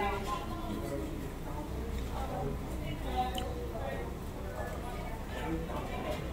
Thank you.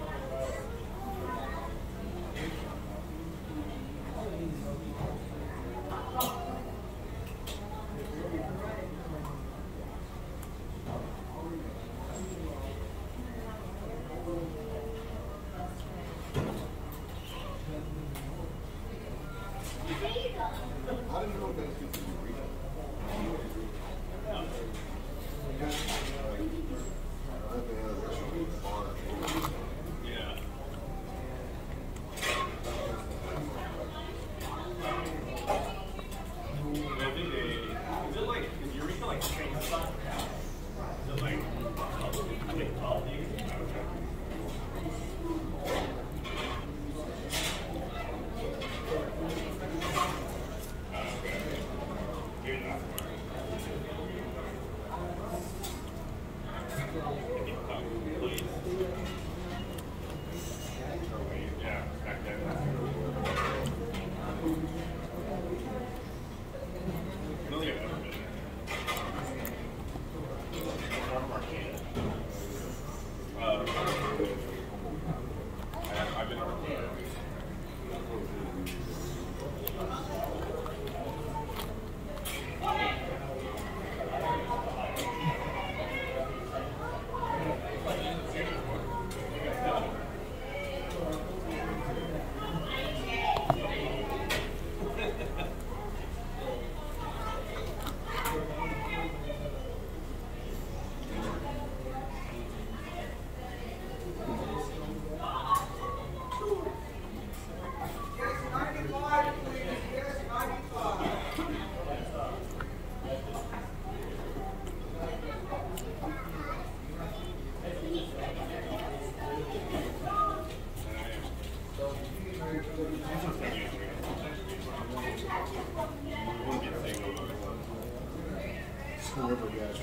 I'll whoever guys.